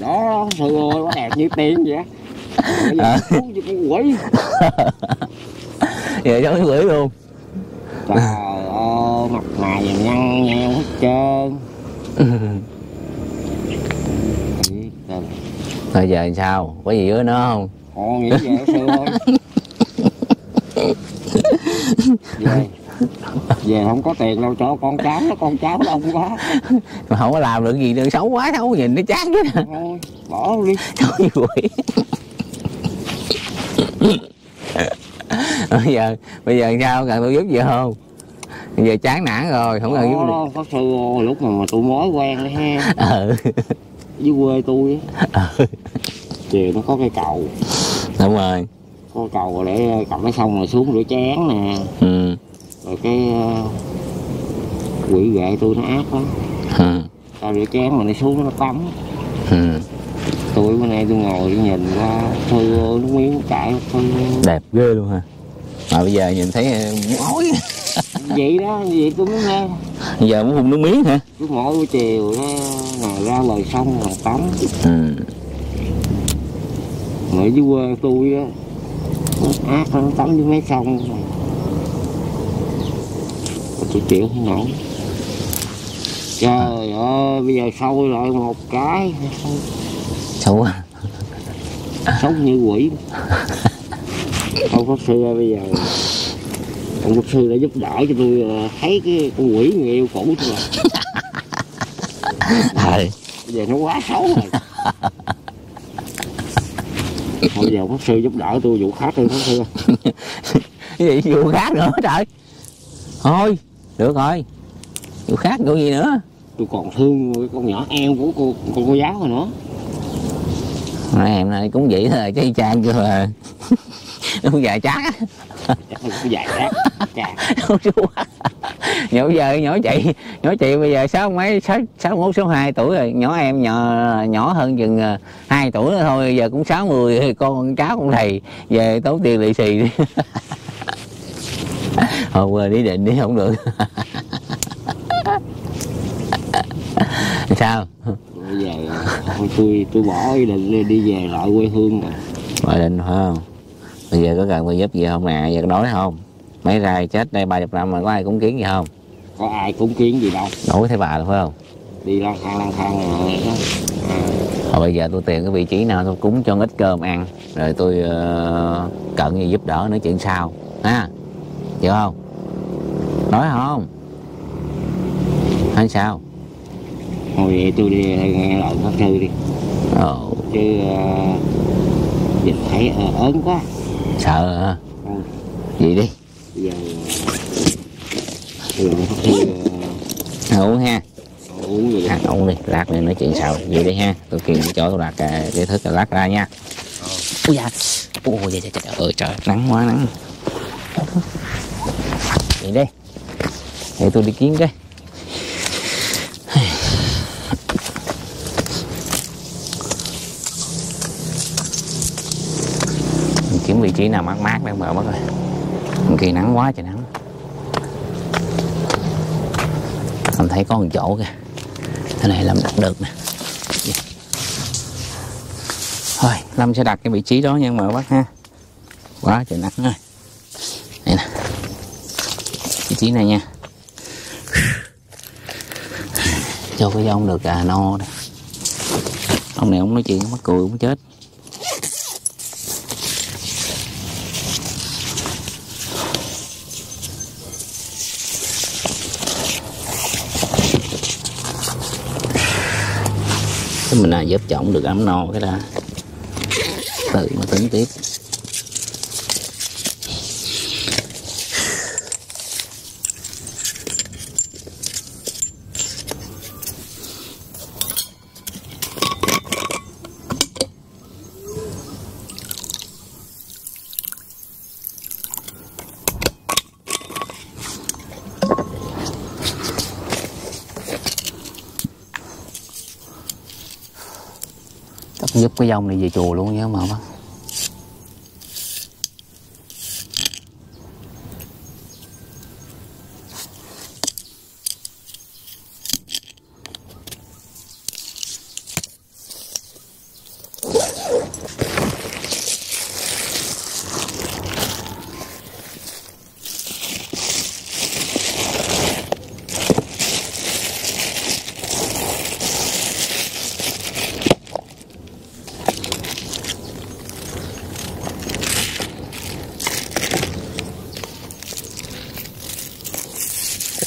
S1: Đó ơi quá đẹp như tiên vậy? Bây giờ quỷ.
S2: Giống quỷ luôn.
S1: Trời ơi mặt mày nhăn nheo hết trơn.
S2: Rồi giờ sao? Có gì với nó không?
S1: Ồ, nghĩ về sư ơi về về không có tiền đâu cho con cháu nó con cháu không có
S2: Mà không có làm được gì nữa, xấu quá, xấu nhìn nó chán chứ
S1: thôi bỏ đi.
S2: Như quỷ. Bây giờ, bây giờ sao? Cần tôi giúp gì không? Bây giờ chán nản rồi, không cần giúp được
S1: có sư lúc mà, mà tôi mới quen đấy ha.
S2: Ừ,
S1: dưới quê tôi á.
S2: Ừ,
S1: chiều nó có cây cầu
S2: đúng rồi.
S1: Cây cầu rồi để cầm cái xong rồi xuống rửa chén nè.
S2: Ừ,
S1: rồi cái ờ, quỷ ghệ tôi nó ác lắm
S2: ừ,
S1: tao rửa chén mà nó xuống nó tắm.
S2: Ừ.
S1: tôi bữa nay tôi ngồi nhìn qua thư ơi nó miếng chạy thư ơi.
S2: Đẹp ghê luôn ha Mà bây giờ nhìn thấy ờ, muốn ói
S1: vậy đó vậy tôi mới nghe.
S2: Giờ muốn hung nước miếng hả?
S1: cứ mỗi buổi chiều nó ngồi ra bờ sông ngồi tắm.
S2: Ừ,
S1: ở dưới quê tôi á ác nó tắm dưới mấy sông. Tôi chịu không nổi. Trời ơi bây giờ sâu lại một cái.
S2: Xấu quá
S1: sống như quỷ. Ông pháp sư ơi, bây giờ. Ông pháp sư đã giúp đỡ cho tôi ờ, thấy cái con quỷ người yêu cũ rồi
S2: Trời
S1: bây giờ nó quá xấu rồi Thôi giờ pháp sư giúp đỡ tôi vụ khác đi pháp sư.
S2: Cái gì vụ khác nữa trời. Thôi được rồi. Vụ khác vụ gì nữa?
S1: Tôi còn thương con nhỏ em của cô con cô giáo rồi nữa.
S2: Nói em này cũng vậy thôi chứ trang chưa á
S1: chắc không có dài
S2: nhỏ giờ nhỏ chị nhỏ chị bây giờ sáu mấy sáu sáu mốt số hai tuổi rồi. Nhỏ em nhỏ nhỏ hơn chừng ờ, hai tuổi nữa thôi. Giờ cũng sáu mươi con cháu cũng thầy về tốn tiền lì xì. Đi hôm qua đi định đi không được. Sao?
S1: Bây giờ thôi tôi tôi bỏ ý định đi về lại quê hương rồi
S2: ngoại định phải không bây giờ có cần tôi giúp gì không? Nè giờ nói không? Mấy rai chết đây ba chục năm mà có ai cúng kiến gì không?
S1: Có ai cúng kiến gì đâu.
S2: Đủ thấy bà được phải không?
S1: Đi lang thang lang thang rồi. À,
S2: bây giờ tôi tìm cái vị trí nào tôi cúng cho ít cơm ăn Rồi tôi ờ, cận gì giúp đỡ nói chuyện sau. Ha? Chịu không? Nói không? Hay sao?
S1: thôi vậy tôi đi nghe lời pháp sư đi.
S2: Ồ,
S1: chứ uh, nhìn thấy ờ, ớn quá
S2: sợ hả?
S1: thôi
S2: Vậy đi.
S1: Giờ
S2: uống ha.
S1: Uống gì đi
S2: Ăn uống đi, lát nữa nói chuyện sau. Vậy đi ha. Tôi kêu chỗ tôi đặt ờ, cái thức rồi lát ra nha. Ôi da. Ôi da, da, da, da. Ôi trời, nắng quá nắng. Vậy đi. Để tôi đi kiếm cái kiếm vị trí nào mát mát, đang mở mất rồi. Kỳ nắng quá trời nắng. Mình thấy có một chỗ kìa. Thế này Lâm đặt được nè. Dạ. Thôi, Lâm sẽ đặt cái vị trí đó nha, mở bác ha. Quá trời nắng rồi. Đây nè. Vị trí này nha. Cho cái ông được à no đây Ông này ông nói chuyện mắc cười cũng chết. Thế mình là giúp chồng được ấm no cái ra Tự mà tính tiếp. Cái dòng này về chùa luôn nhớ mà bác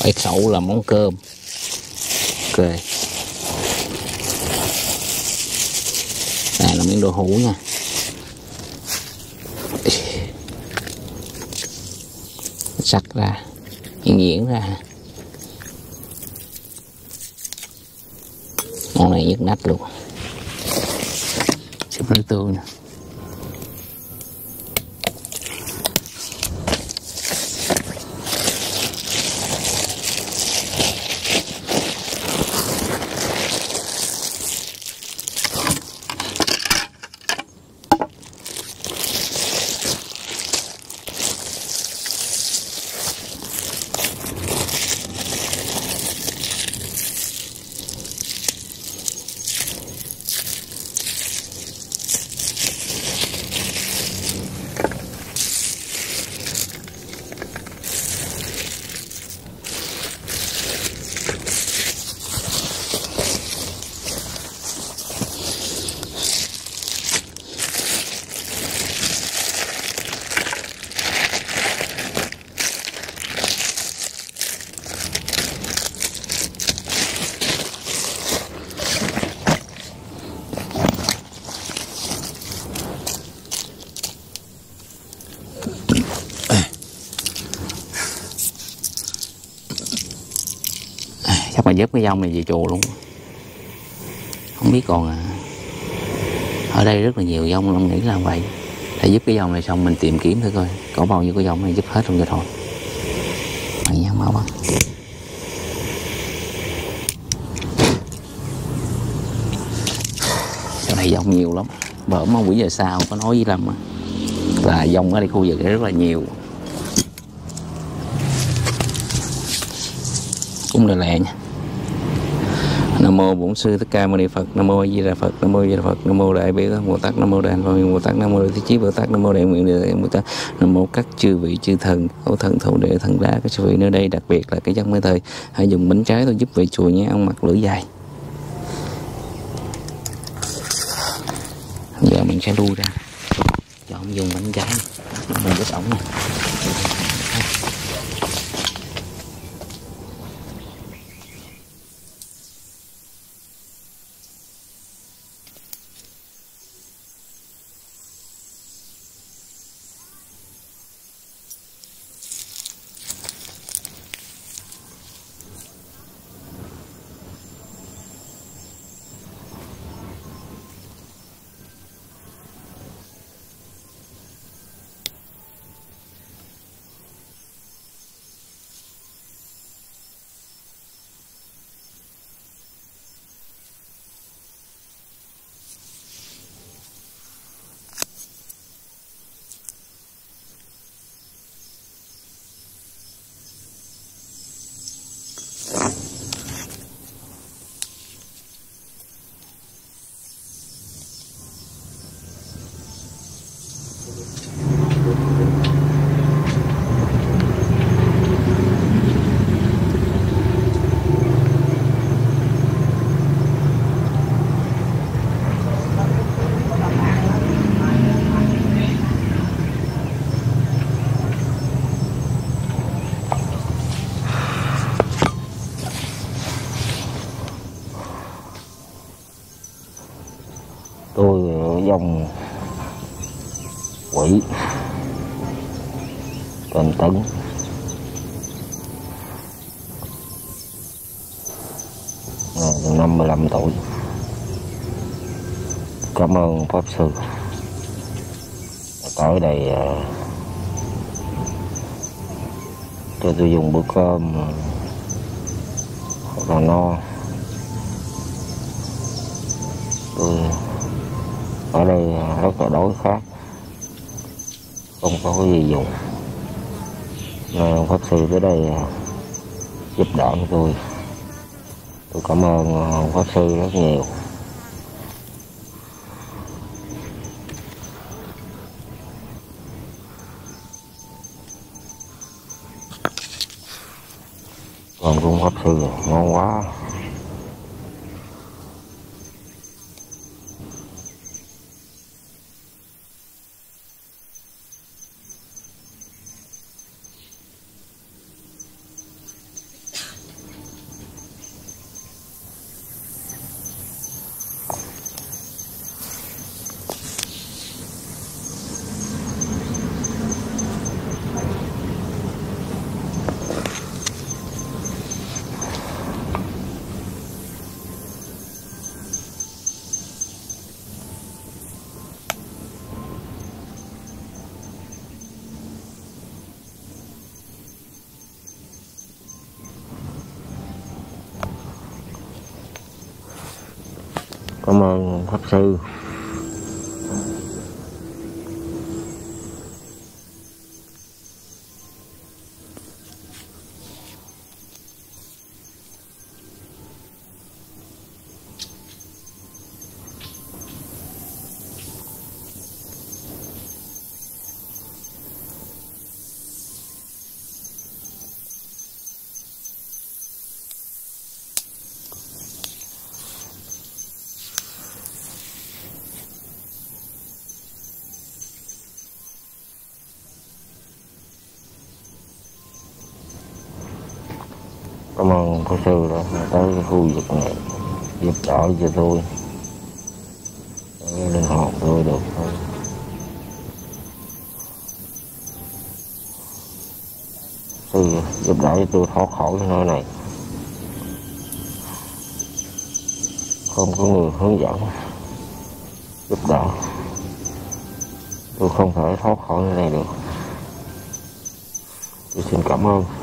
S2: Quậy khẩu là món cơm. Ok. Này là miếng đồ hũ nha. Sắc ra Diễn diễn ra. Món này nhức nách luôn. Xếp lên tương nè. Chắc cái dông này về chùa luôn. Không biết còn à ở đây rất là nhiều dông long nghĩ là vậy. Để giúp cái dòng này xong mình tìm kiếm thử coi, có bao nhiêu cái dòng này giúp hết không cho thôi. Mày nhá máu băng chỗ này dòng nhiều lắm bởm không quỷ giờ sao có nói với lâm á. Là dòng ở đây khu vực này rất là nhiều. Cũng là lẹ nha mô bổn sư thích ca mâu ni phật. Nam mô a di đà phật. Nam mô a di đà phật. Nam mô đại bi bồ tát. Nam mô đại hạnh phật bồ tát. Nam mô đại thế chí bồ tát. Nam mô đại nguyện đại bồ tát. Nam mô các chư vị chư thần hữu thần thụ địa, thần đá các chư vị nơi đây, đặc biệt là cái dân mới thời hãy dùng bánh trái tôi giúp vị chùa nhé. Ông mặc lưỡi dài giờ mình sẽ lui ra cho ông dùng bánh trái mình giúp ổng nè
S1: tôi ở dòng quỷ tên tấn à, năm mươi lăm tuổi. Cảm ơn pháp sư. Tới đây à, cho tôi dùng bữa cơm ờ, và no. Tôi ở đây ờ, rất là đói khát. Không có cái gì dùng. Ờ, pháp sư tới đây ờ, giúp đỡ tôi. Tôi cảm ơn ờ, pháp sư rất nhiều. Còn cũng pháp sư ngon quá cảm ơn cảm ơn cô sư đã tới cái khu vực này. Giúp đỡ cho tôi. Để linh hồn tôi được. Thôi. sư, giúp đỡ cho tôi thoát khỏi cái nơi này. Không có người hướng dẫn. Giúp đỡ. Tôi không thể thoát khỏi nơi này được. Tôi xin cảm ơn.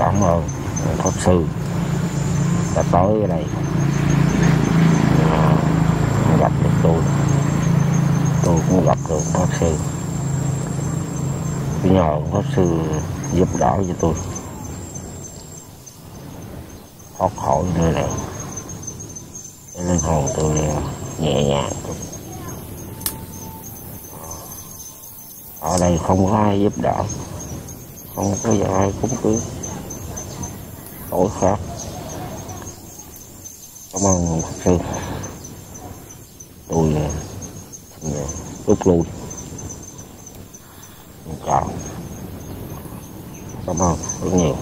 S1: Cảm ơn ờ, pháp sư đã tới ở đây. Ờ, gặp được tôi. Tôi cũng gặp được pháp sư. Tôi nhờ pháp sư giúp đỡ cho tôi. Thoát khỏi nơi này. Linh hồn tôi nhẹ nhàng. Ở đây không có ai giúp đỡ. Không có ai cúng cưới đổi khác. Cảm ơn pháp sư tôi ờ, rút lui. Cảm ơn rất nhiều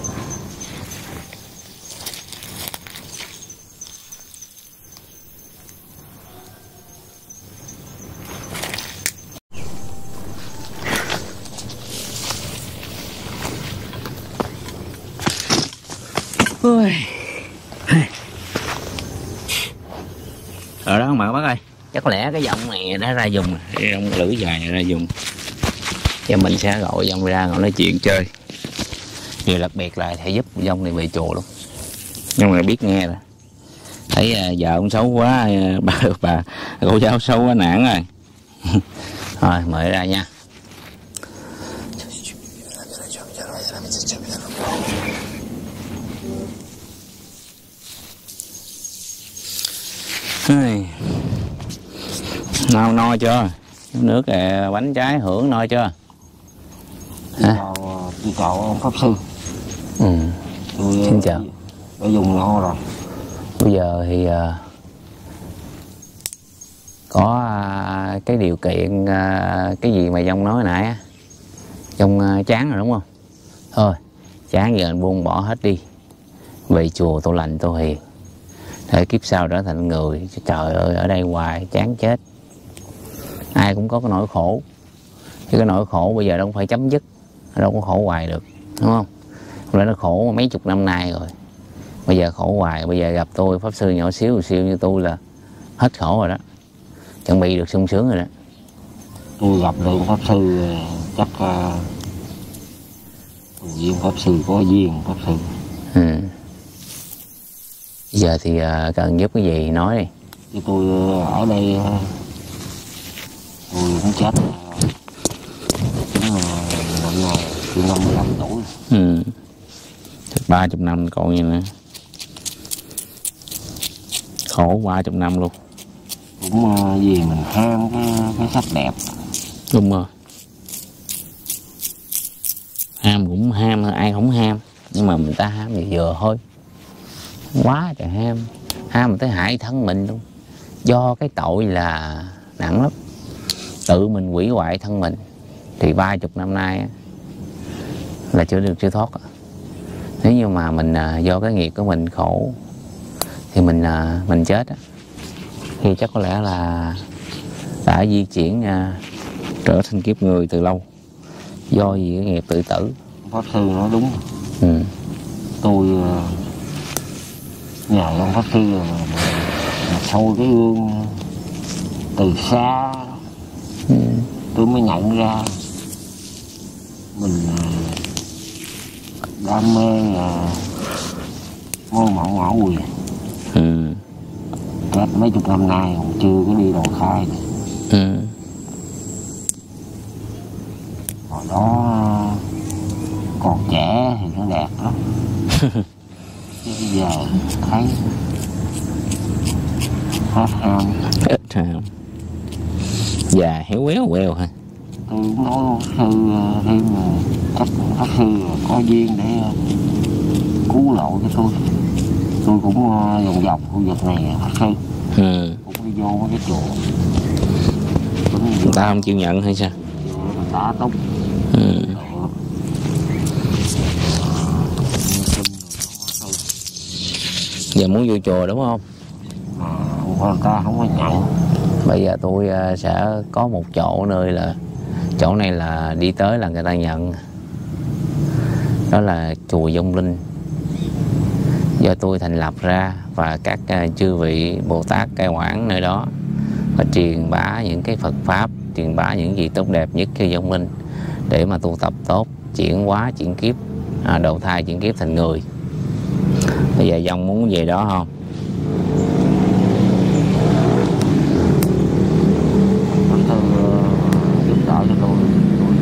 S2: Ôi. Rồi đó mà bác ơi Chắc có lẽ cái dòng này đã ra dùng. Rong Cái lưỡi dài ra dùng. Và mình sẽ gọi dòng ra ngồi nói chuyện chơi. Điều đặc biệt là sẽ giúp dòng này về chùa luôn. Nhưng mà biết nghe rồi. Thấy à, vợ ông xấu quá à, Bà bà, cô cháu xấu quá, nản rồi. Rồi mời ra nha. Hey no no chưa? Nước à, bánh trái hưởng no chưa?
S1: Chào chào ông pháp sư.
S2: Ừ.
S1: tôi
S2: Xin chào.
S1: đã dùng no rồi.
S2: Bây giờ thì à, có à, cái điều kiện à, cái gì mà dông nói nãy á? Dông chán rồi đúng không? Thôi chán giờ anh buông bỏ hết đi. Về chùa tu lành tu hiền. Để kiếp sau trở thành người. Trời ơi ở đây hoài chán chết ai cũng có cái nỗi khổ. Chứ cái nỗi khổ bây giờ đâu phải chấm dứt đâu có khổ hoài được đúng không? Nay nó khổ mấy chục năm nay rồi? Bây giờ khổ hoài bây giờ gặp tôi pháp sư nhỏ xíu xíu như tôi là hết khổ rồi đó. Chuẩn bị được sung sướng rồi đó.
S1: Tôi gặp được pháp sư ờ, chắc uh, duyên pháp sư có duyên pháp sư.
S2: Ừ. Giờ thì uh, cần giúp cái gì nói đi.
S1: Tôi ờ, ở đây ờ, tôi cũng chết ờ, cũng là năm nay tôi năm mươi lăm tuổi.
S2: Ừ. ba chục năm còn gì nữa. Khổ ba chục năm luôn.
S1: Cũng ờ, vì mình ham cái cái sắc đẹp.
S2: Đúng rồi. Ham cũng ham ai không ham. Nhưng mà người ta ham thì vừa thôi. Quá trời ham. Ham mà tới hại thân mình luôn. Do cái tội là nặng lắm tự mình hủy hoại thân mình thì ba chục năm nay là chưa được chưa thoát nếu như mà mình à, do cái nghiệp của mình khổ thì mình à, mình chết thì chắc có lẽ là đã di chuyển à, trở thành kiếp người từ lâu do gì cái nghiệp tự tử.
S1: Pháp sư nói đúng.
S2: Ừ.
S1: tôi nhờ ông pháp sư mà, soi cái gương từ xa
S2: Ừ.
S1: tôi mới nhận ra mình ờ, đam mê là môi mộng ngõ quyền
S2: Ừ.
S1: cách mấy chục năm nay còn chưa có đi đầu khai
S2: Ừ.
S1: hồi đó còn trẻ thì nó đẹp lắm chứ bây giờ thấy hết ham
S2: ít ham già héo quéo queo ha
S1: tôi nói sư ờ, thêm chắc pháp sư có duyên để ờ, cứu lộ cho tôi. Tôi cũng ờ, vòng vòng khu vực này pháp sư
S2: ừ.
S1: cũng đi vô mấy cái chùa
S2: người ta không chịu nhận hay sao?
S1: Người ta túc
S2: ừ. giờ muốn vô chùa đúng không?
S1: Mà người ta không có nhận
S2: bây giờ tôi à, sẽ có một chỗ nơi là chỗ này là đi tới là người ta nhận. Đó là chùa Dung Linh. Do tôi thành lập ra và các à, chư vị Bồ Tát cai quản nơi đó và truyền bá những cái Phật pháp truyền bá những gì tốt đẹp nhất cho Dung Linh để mà tu tập tốt chuyển hóa chuyển kiếp à, đầu thai chuyển kiếp thành người. Bây giờ dòng muốn về đó không
S1: pháp sư ờ, giúp đỡ cho tôi tôi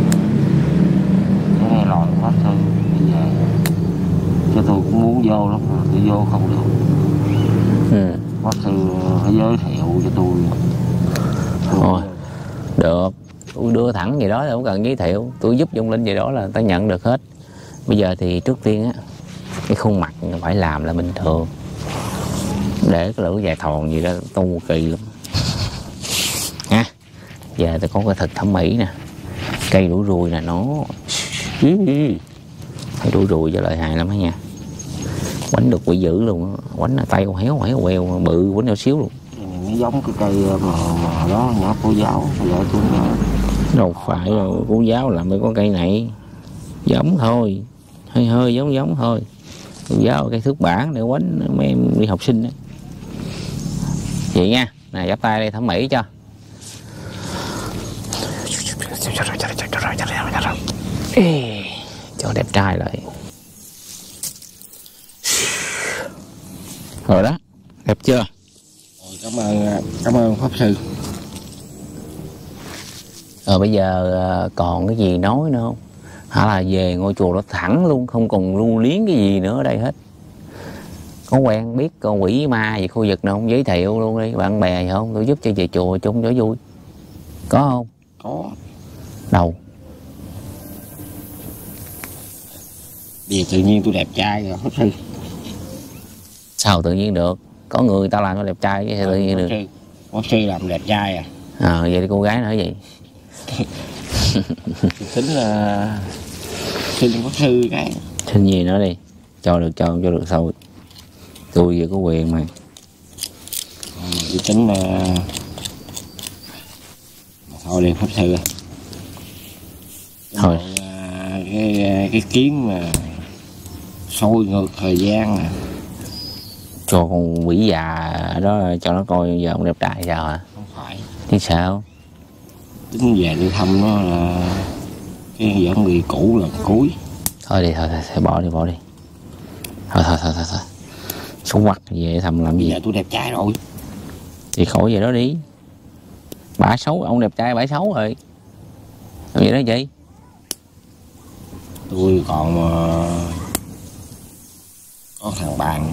S1: có nghe lời pháp sư bây giờ cho tôi cũng muốn vô lắm mà tôi vô không được
S2: ừ.
S1: pháp sư phải giới thiệu cho tôi.
S2: Thôi. được. Tôi đưa thẳng gì đó thì không cần giới thiệu. Tôi giúp dung linh gì đó là ta nhận được hết. Bây giờ thì trước tiên á, cái khuôn mặt phải làm là bình thường. Để cái lưỡi dài thòn gì đó tu kỳ lắm. Nha, giờ tôi có cái thịt thẩm mỹ nè. Cây đuổi ruồi nè, nó cây đuổi ruồi cho lợi hại lắm á nha. Quánh được quỷ dữ luôn á. quánh là tay con héo héo queo bự, quánh nhau xíu luôn
S1: nó giống cái cây ờ, mà, mà đó nhỏ cô giáo vợ tôi nhớ
S2: đâu phải đâu cô giáo làm mấy con cây này. Giống thôi hơi hơi giống giống thôi. Cô giáo cây thước bản để quánh mấy em đi học sinh đó. vậy nha này giáp tay đây thẩm mỹ cho. Ê, cho đẹp trai lại. Rồi đó đẹp chưa?
S1: Cảm ơn cảm ơn pháp sư.
S2: Rồi bây giờ à, còn cái gì nói nữa không? Hả là về ngôi chùa đó thẳng luôn không còn lưu liếng cái gì nữa ở đây hết. Có quen biết con quỷ ma gì khu vực nào không? Giới thiệu luôn đi bạn bè gì không? Tôi giúp cho về chùa chung cho vui. Có không?
S1: Có.
S2: Đâu?
S1: Vì tự nhiên tôi đẹp trai rồi pháp sư.
S2: Sao tự nhiên được có người ta làm nó đẹp trai chứ sao tự nhiên được.
S1: Pháp sư làm đẹp trai à?
S2: À, vậy thì cô gái nói gì?
S1: Tính là xin pháp sư cái.
S2: Xin gì nữa đi. Cho được cho không cho được thôi tôi vừa có quyền mà.
S1: Tôi tính là thôi đi pháp sư
S2: Thôi.
S1: Cái bộ, à, cái cái kiếm mà sôi ngược thời gian à
S2: cho con quỷ già đó cho nó coi giờ ông đẹp trai sao hả?
S1: Không phải.
S2: Chứ sao?
S1: Tính về đi thăm nó là cái giống người cũ là cuối.
S2: Thôi đi thôi thôi, thôi bỏ đi bỏ đi. Thôi thôi thôi thôi, thôi. xuống mặt về thầm làm gì?
S1: giờ tôi đẹp trai rồi.
S2: Thì khỏi về đó đi. Bả xấu ông đẹp trai bả xấu rồi. Làm gì đó chị
S1: tôi còn ờ, có thằng bạn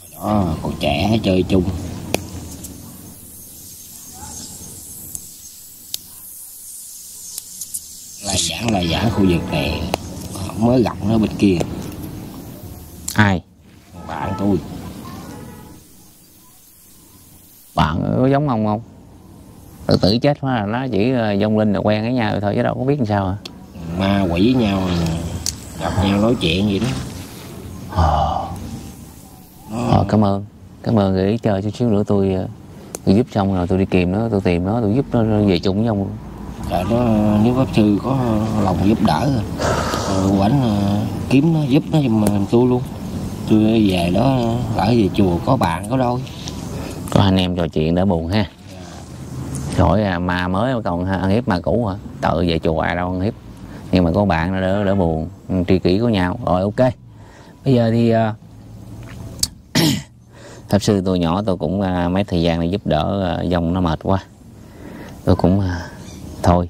S1: Hồi đó còn trẻ chơi chung. Là giảng là giảng khu vực này mới gặp nó bên kia.
S2: Ai?
S1: Bạn tôi.
S2: Bạn có giống ông không? Tự tử chết hóa là nó chỉ ờ, dông linh là quen với nhau thôi chứ đâu có biết làm sao à.
S1: Ma quỷ với nhau gặp nhau nói chuyện vậy đó
S2: Ờ, cảm ơn. Cảm ơn gửi chơi chút xíu nữa tôi ờ, tôi giúp xong rồi tôi đi kìm nó tôi tìm nó tôi giúp nó về chung với ông
S1: Trời đó nếu pháp sư có lòng giúp đỡ rồi quảnh ờ, kiếm nó giúp nó giùm tôi luôn. Tôi về đó ở về chùa có bạn có đôi.
S2: Có anh em trò chuyện đỡ buồn ha. Rồi à, ma mới còn ăn hiếp ma cũ hả? Tự về chùa ai đâu ăn hiếp. Nhưng mà có bạn nó đỡ đỡ buồn. Tri kỷ của nhau. Rồi ok. Bây giờ thì à, pháp sư tôi nhỏ tôi cũng à, mấy thời gian này giúp đỡ à, dòng nó mệt quá. Tôi cũng à, thôi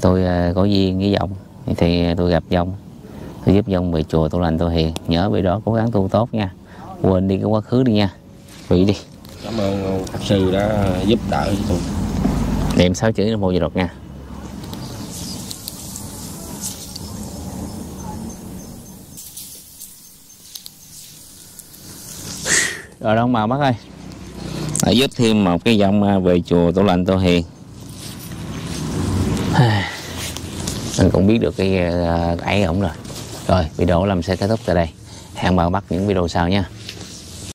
S2: tôi có duyên với dòng thì tôi gặp dòng. Tôi giúp dòng về chùa tôi lành tôi hiền. Nhớ về đó cố gắng tu tốt nha. Quên đi cái quá khứ đi nha. Bị đi.
S1: Cảm ơn pháp sư đã giúp đỡ cho tôi.
S2: Niệm sáu chữ nam mô di đột nha rồi đâu mà bác ơi? À, giúp thêm một cái dòng à, về chùa tổ lành tô hiền. Mình cũng biết được cái à, ấy ổng rồi. Rồi video làm sẽ kết thúc tại đây. Hẹn bà bắt những video sau nha